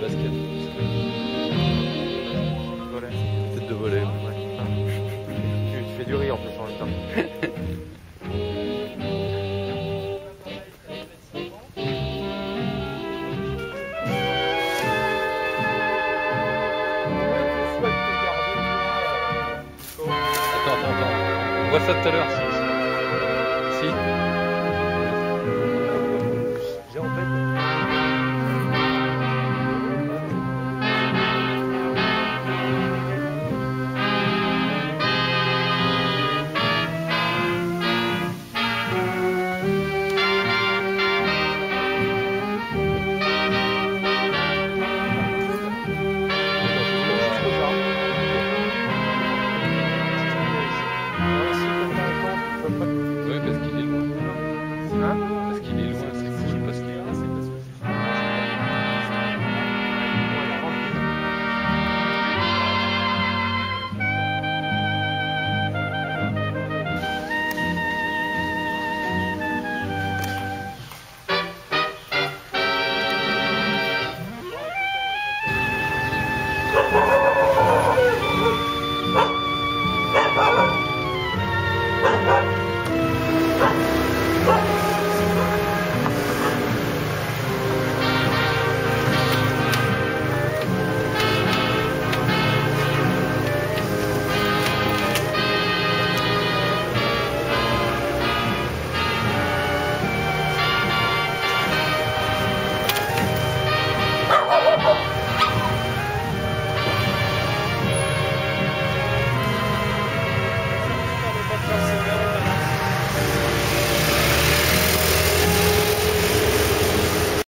basket. De volet. Ouais. Tu, fais du rire en plus en même temps. Attends, attends. On voit ça tout à l'heure.